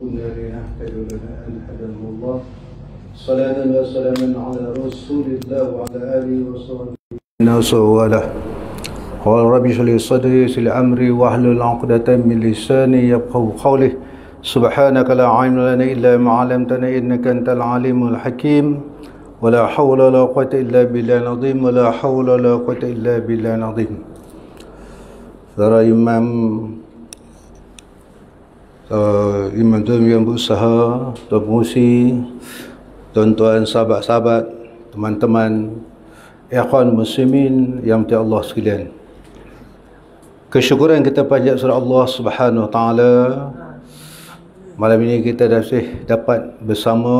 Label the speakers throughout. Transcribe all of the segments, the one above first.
Speaker 1: كنا هداه الله صلاة وسلاما على رسول الله وعلى آله وصحبه واحلل عقدة من لساني سبحانك لا علم لنا إلا ما علمتنا إنك أنت العليم الحكيم ولا حول ولا قوة إلا بالله العظيم ولا حول ولا قوة إلا بالله العظيم Saudara Imam uh, Imam yang berusaha Tuan pengusi Tuan-tuan sahabat-sahabat Teman-teman Ikhwan muslimin Yang mati Allah sekalian. Kesyukuran kita panjat surah Allah subhanahu wa ta'ala. Malam ini kita masih dapat bersama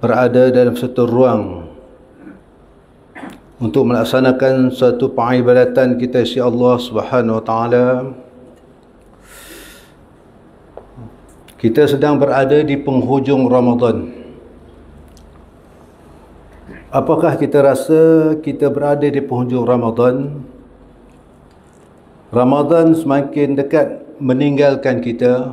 Speaker 1: Berada dalam satu ruang untuk melaksanakan satu pengibadatan kita si Allah Subhanahu wa taala kita sedang berada di penghujung Ramadan. Apakah kita rasa kita berada di penghujung Ramadan? Ramadan semakin dekat meninggalkan kita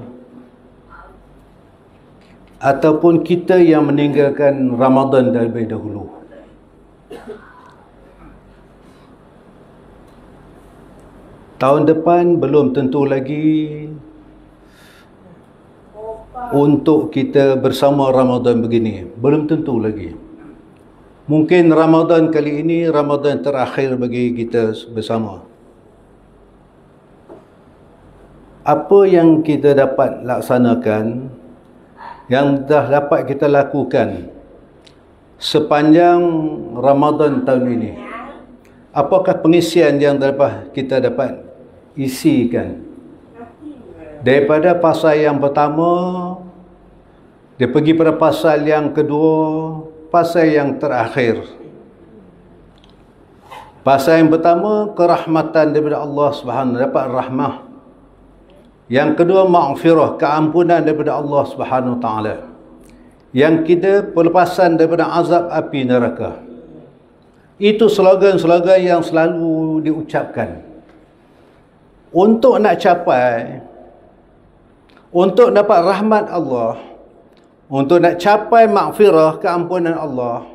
Speaker 1: ataupun kita yang meninggalkan Ramadan terlebih dahulu? Tahun depan belum tentu lagi untuk kita bersama Ramadan begini. Belum tentu lagi. Mungkin Ramadan kali ini Ramadan terakhir bagi kita bersama. Apa yang kita dapat laksanakan yang dah dapat kita lakukan sepanjang Ramadan tahun ini. Apakah pengisian yang dapat kita dapat isikan daripada pasal yang pertama dia pergi pada pasal yang kedua pasal yang terakhir. Pasal yang pertama kerahmatan daripada Allah Subhanahu dapat rahmah. Yang kedua maghfirah keampunan daripada Allah Subhanahu taala. Yang ketiga pelepasan daripada azab api neraka. Itu slogan-slogan yang selalu diucapkan. Untuk nak capai, untuk dapat rahmat Allah, untuk nak capai makfirah, keampunan Allah,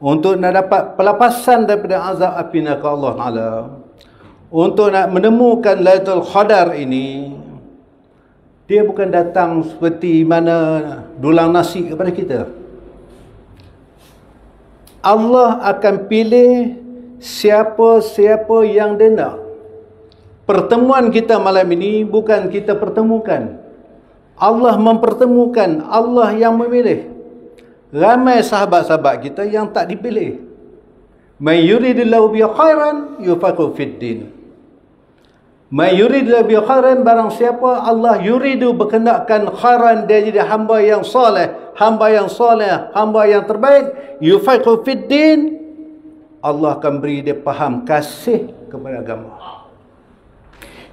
Speaker 1: untuk nak dapat pelepasan daripada azab api neraka Allah Ta'ala, untuk nak menemukan Lailatul Qadar ini, dia bukan datang seperti mana dulang nasi kepada kita. Allah akan pilih siapa-siapa yang dia nak. Pertemuan kita malam ini bukan kita pertemukan. Allah mempertemukan, Allah yang memilih. Ramai sahabat-sahabat kita yang tak dipilih. May yuridillahu bi khairan yufaqihu fid din. May yuridillahu bi khairan barang siapa Allah yuridu berkenakkan khairan dia jadi hamba yang soleh, hamba yang soleh, hamba yang terbaik, yufaqihu fid din. Allah akan beri dia faham kasih kepada agama.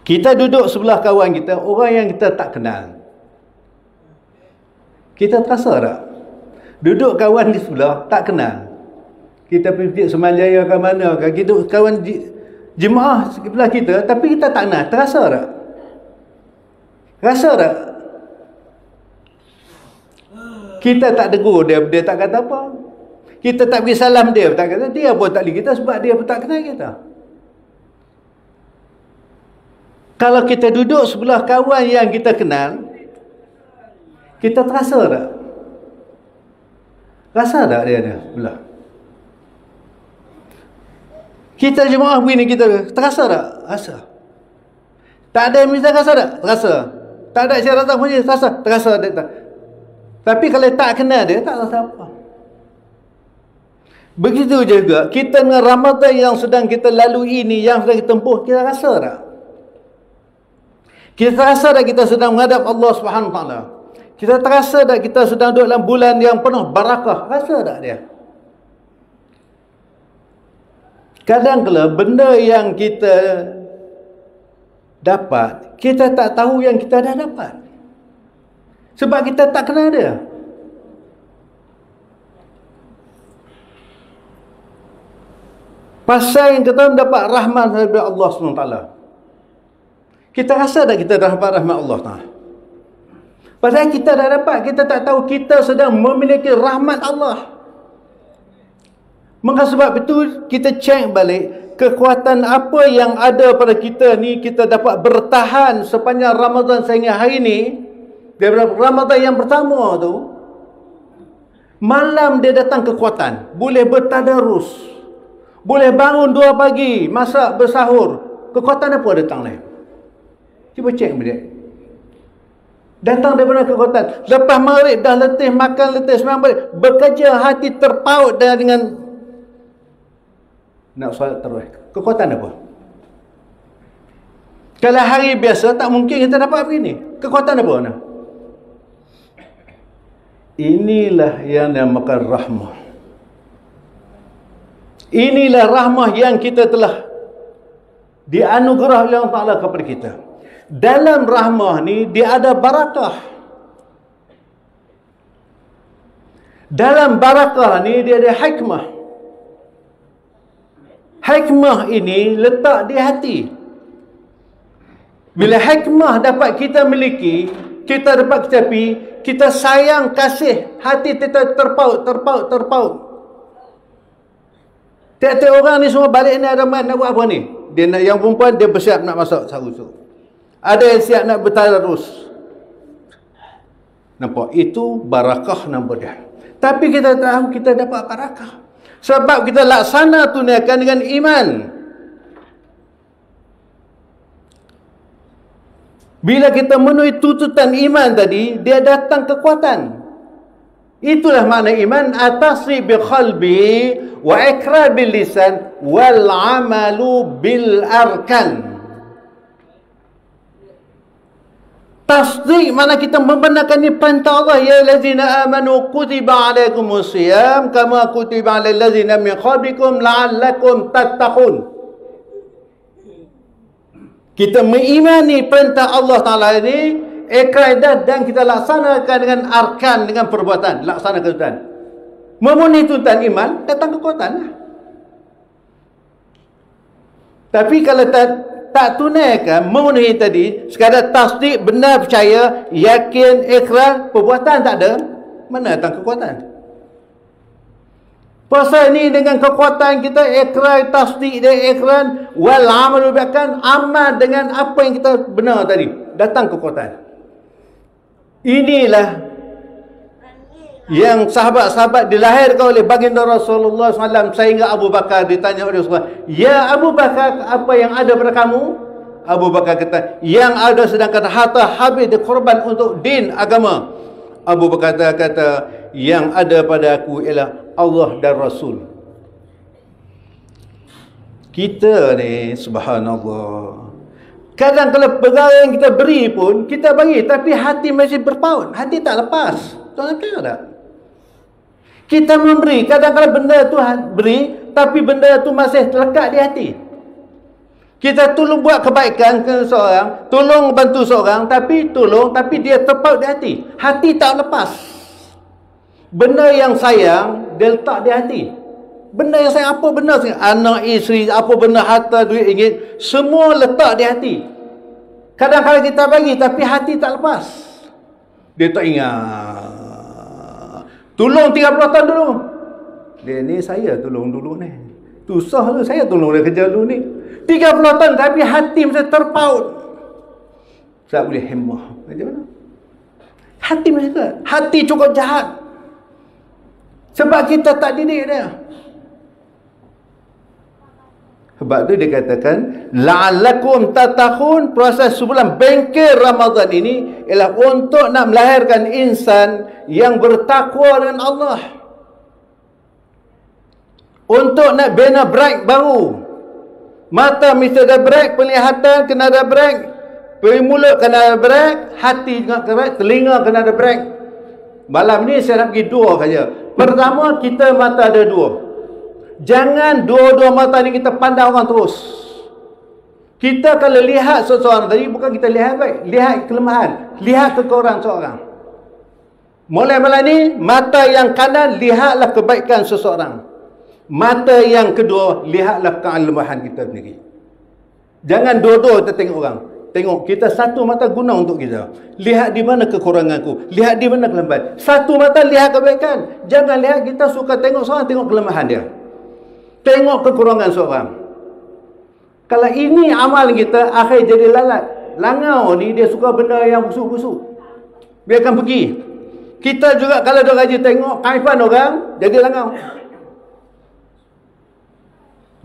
Speaker 1: Kita duduk sebelah kawan kita, orang yang kita tak kenal. Kita terasa tak? Duduk kawan di sebelah, tak kenal. Kita pergi Semanjaya ke mana ke, kita kawan jemaah sebelah kita, tapi kita tak kenal. Terasa tak? Rasa tak? Kita tak tegur dia, dia tak kata apa. Kita tak beri salam dia, tak kata dia pun tak kita sebab dia pun tak kenal kita. Kalau kita duduk sebelah kawan yang kita kenal, kita terasa tak? Rasa tak dia ada belah? Kita jemaah begini kita terasa tak? Rasa. Tak ada yang minta rasa tak? Terasa. Tak ada syarat datang pun terasa. Terasa dia tak. Tapi kalau tak kenal dia, tak rasa apa. Begitu juga, kita dengan Ramadan yang sedang kita lalui ini, yang sedang kita tempuh, kita rasa tak? Kita terasa tak kita sedang menghadap Allah Subhanahu Taala? Kita terasa tak kita sedang duduk dalam bulan yang penuh barakah? Rasa tak dia? Kadang kala benda yang kita dapat, kita tak tahu yang kita dah dapat. Sebab kita tak kenal dia. Pasal yang kita dapat rahmat daripada Allah SWT. Kita rasa tak kita dapat rahmat Allah Ta'ala? Padahal kita dah dapat, kita tak tahu kita sedang memiliki rahmat Allah. Maka sebab itu kita cek balik kekuatan apa yang ada pada kita ni kita dapat bertahan sepanjang Ramadan sehingga hari ini daripada Ramadan yang pertama tu malam dia datang kekuatan. Boleh bertadarus. Boleh bangun dua pagi masak bersahur. Kekuatan apa datang ni? Cuba cek balik Datang daripada kekuatan. Lepas maghrib dah letih, makan letih, semang balik. Bekerja hati terpaut dengan nak solat terus. Kekuatan apa? Kalau hari biasa tak mungkin kita dapat begini. Kekuatan apa? Nah? Inilah yang dinamakan rahmah. Inilah rahmah yang kita telah dianugerah oleh Allah Ta'ala kepada kita dalam rahmah ni dia ada barakah. Dalam barakah ni dia ada hikmah. Hikmah ini letak di hati. Bila hikmah dapat kita miliki kita dapat kecapi kita sayang kasih hati kita terpaut terpaut terpaut. Tiap-tiap orang ni semua balik ni ada main nak buat apa ni? Dia nak yang perempuan dia bersiap nak masuk sahur tu ada yang siap nak bertadarus. Nampak? Itu barakah nama dia. Tapi kita tahu kita dapat barakah. Sebab kita laksana tunaikan dengan iman. Bila kita menuhi tuntutan iman tadi, dia datang kekuatan. Itulah makna iman atasri bi qalbi wa ikrar bil lisan wal amalu bil arkan. Tasdik mana kita membenarkan ni perintah Allah ya lazina amanu kutiba alaikumus siyam kama kutiba alal ladzina min qablikum la'allakum tattaqun. Kita mengimani perintah Allah Taala ini ekaidah dan kita laksanakan dengan arkan dengan perbuatan laksanakan tuan. Memenuhi tuntutan iman datang kekuatan. Tapi kalau tak tak tunaikan memenuhi tadi sekadar tasdik benar percaya yakin ikrar perbuatan tak ada mana datang kekuatan? Pasal ni dengan kekuatan kita ikrar tasdik dan ikrar wal amal bahkan amal dengan apa yang kita benar tadi datang kekuatan. Inilah yang sahabat-sahabat dilahirkan oleh baginda Rasulullah SAW sehingga Abu Bakar ditanya oleh Rasulullah Ya Abu Bakar apa yang ada pada kamu? Abu Bakar kata yang ada sedangkan harta habis dikorban untuk din agama. Abu Bakar kata, kata yang ada pada aku ialah Allah dan Rasul. Kita ni subhanallah. Kadang kalau perkara yang kita beri pun kita bagi tapi hati masih berpaut. Hati tak lepas. Tuan-tuan tak kita memberi, kadang-kadang benda tu ha- beri, tapi benda tu masih terlekat di hati. Kita tolong buat kebaikan ke seorang, tolong bantu seorang, tapi tolong, tapi dia terpaut di hati. Hati tak lepas. Benda yang sayang, dia letak di hati. Benda yang sayang, apa benda sayang? Anak, isteri, apa benda harta, duit, ringgit, semua letak di hati. Kadang-kadang kita bagi, tapi hati tak lepas. Dia tak ingat. Tolong 30 tahun dulu. Dia ni saya tolong dulu ni. Tusah tu saya tolong dia kerja dulu ni. 30 tahun tapi hati masih terpaut. Saya boleh hemah. Macam mana? Hati tak. Hati cukup jahat. Sebab kita tak didik dia. Sebab tu dia katakan la'allakum tatakhun proses sebelum bengkel Ramadan ini ialah untuk nak melahirkan insan yang bertakwa dengan Allah. Untuk nak bina break baru. Mata mesti ada break, penglihatan kena ada break, mulut kena ada break, hati juga kena break, telinga kena ada break. Malam ni saya nak pergi dua saja. Pertama kita mata ada dua. Jangan dua-dua mata ni kita pandang orang terus. Kita kalau lihat seseorang tadi bukan kita lihat baik, lihat kelemahan, lihat kekurangan seseorang. Mulai malam ni mata yang kanan lihatlah kebaikan seseorang. Mata yang kedua lihatlah kelemahan kita sendiri. Jangan dua-dua kita tengok orang. Tengok, kita satu mata guna untuk kita. Lihat di mana kekuranganku. Lihat di mana kelemahan. Satu mata lihat kebaikan. Jangan lihat kita suka tengok seorang, tengok kelemahan dia. Tengok kekurangan seorang. Kalau ini amal kita, akhir jadi lalat. Langau ni dia suka benda yang busuk-busuk. Biarkan pergi. Kita juga kalau dia rajin tengok kaifan orang, jadi langau.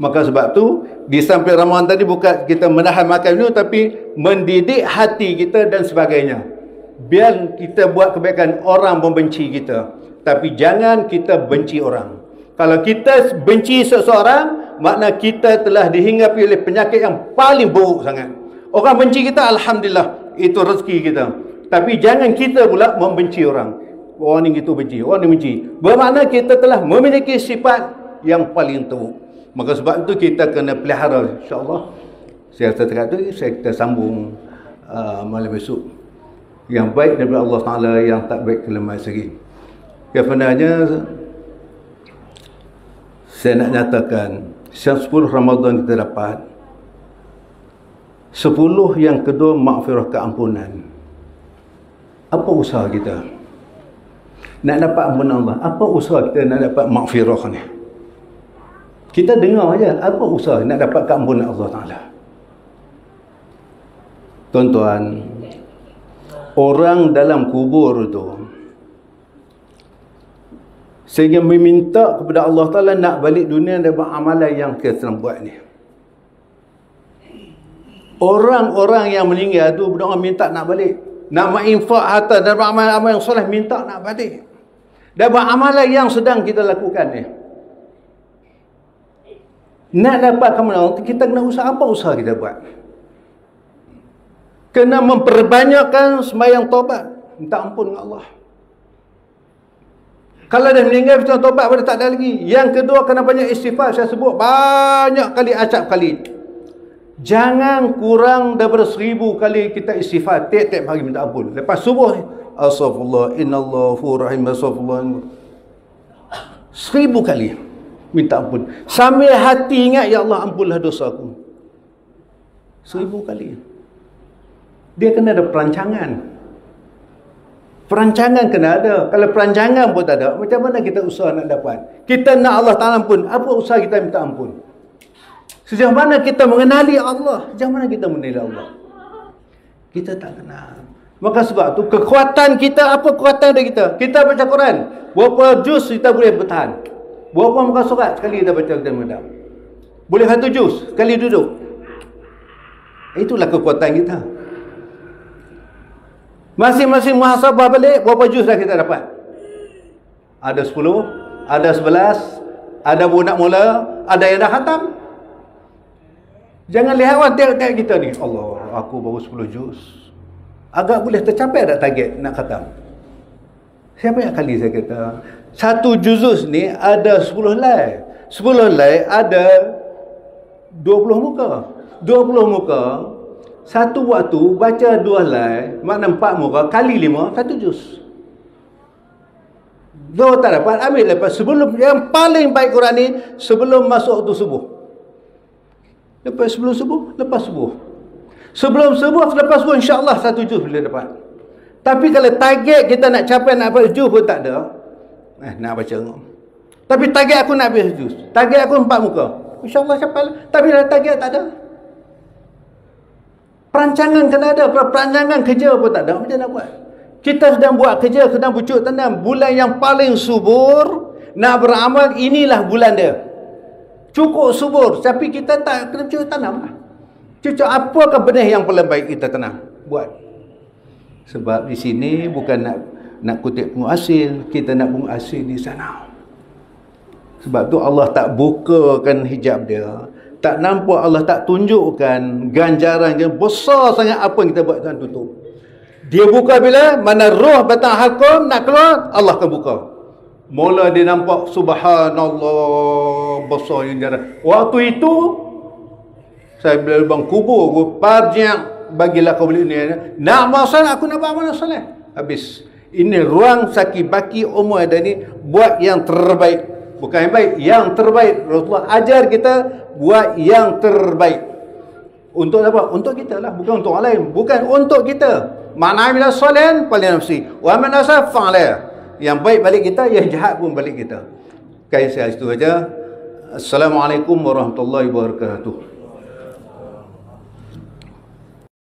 Speaker 1: Maka sebab tu di samping Ramadan tadi bukan kita menahan makan minum tapi mendidik hati kita dan sebagainya. Biar kita buat kebaikan orang membenci kita. Tapi jangan kita benci orang. Kalau kita benci seseorang, makna kita telah dihinggapi oleh penyakit yang paling buruk sangat. Orang benci kita, Alhamdulillah, itu rezeki kita. Tapi jangan kita pula membenci orang. Orang ni gitu benci, orang ni benci. Bermakna kita telah memiliki sifat yang paling teruk. Maka sebab itu kita kena pelihara insya-Allah. Saya rasa tu saya kita sambung uh, malam besok. Yang baik daripada Allah Taala yang tak baik kelemah segi. Ya sebenarnya saya nak nyatakan siap 10 Ramadan kita dapat 10 yang kedua maghfirah keampunan. Apa usaha kita? Nak dapat ampunan Allah. Apa usaha kita nak dapat maghfirah ni? Kita dengar aja apa usaha nak dapat keampunan Allah Taala. Tuan-tuan, orang dalam kubur tu sehingga meminta kepada Allah Taala nak balik dunia buat amalan yang kita buat ni. Orang-orang yang meninggal tu berdoa minta nak balik. Nak menginfak harta dan beramal-amal yang soleh minta nak balik. Dan buat amalan yang sedang kita lakukan ni. Nak dapat kemenangan, kita kena usaha apa usaha kita buat? Kena memperbanyakkan sembahyang tobat. Minta ampun dengan Allah. Kalau dah meninggal, kita tobat pada tak ada lagi. Yang kedua, kena banyak istighfar. Saya sebut banyak kali, acap kali. Jangan kurang daripada seribu kali kita istighfar. Tiap-tiap hari minta ampun. Lepas subuh, Astaghfirullah, Inna Rahim, Astaghfirullah. Seribu kali minta ampun. Sambil hati ingat, Ya Allah ampunlah dosa aku. Seribu kali. Dia kena ada perancangan. Perancangan kena ada. Kalau perancangan pun tak ada, macam mana kita usaha nak dapat? Kita nak Allah Ta'ala ampun. Apa usaha kita minta ampun? Sejauh mana kita mengenali Allah? Sejauh mana kita mengenali Allah? Kita tak kenal. Maka sebab tu kekuatan kita, apa kekuatan dari kita? Kita baca Quran. Berapa juz kita boleh bertahan? Berapa muka surat sekali kita baca kita mengendam? Boleh satu juz sekali duduk. Itulah kekuatan kita. Masing-masing muhasabah balik, berapa juz dah kita dapat? Ada 10, ada 11, ada pun nak mula, ada yang dah khatam. Jangan lihat orang tengok-tengok kita ni. Allah, aku baru 10 juz. Agak boleh tercapai tak target nak khatam? Siapa yang kali saya kata, satu juzus ni ada 10 lay. 10 lay ada 20 muka. 20 muka satu waktu baca dua lay, makna empat muka kali lima satu juz. Dua tak dapat ambil lepas sebelum yang paling baik Quran ni sebelum masuk waktu subuh. Lepas sebelum subuh, lepas subuh. Sebelum subuh, lepas subuh insya-Allah satu juz boleh dapat. Tapi kalau target kita nak capai nak dapat juz pun tak ada, Eh, nak baca Tapi target aku nak habis juz. Target aku empat muka. InsyaAllah capai lah. Tapi dah target tak ada. Perancangan kena ada. Perancangan kerja pun tak ada. Macam nak buat? Kita sedang buat kerja, sedang bucuk tanam. Bulan yang paling subur, nak beramal, inilah bulan dia. Cukup subur. Tapi kita tak kena bucuk tanam lah. Cucuk apakah benih yang paling baik kita tanam? Buat. Sebab di sini bukan nak nak kutip pengasil kita nak pengasil di sana sebab tu Allah tak bukakan hijab dia tak nampak Allah tak tunjukkan ganjaran yang besar sangat apa yang kita buat Tuhan tutup. Dia buka bila? Mana roh batang hakum nak keluar Allah akan buka. Mula dia nampak subhanallah besar yang jarang waktu itu saya bila lubang kubur aku parjak bagilah kau beli ni nak masalah aku nak buat mana salah habis. Ini ruang saki baki umur ada ni buat yang terbaik bukan yang baik yang terbaik Rasulullah ajar kita buat yang terbaik Untuk apa? Untuk kita lah, bukan untuk orang lain. Bukan untuk kita. Mana amila solen, paling nafsi. Wa man asaf fa'ala. Yang baik balik kita, yang jahat pun balik kita. Kain saya itu saja. Assalamualaikum warahmatullahi wabarakatuh.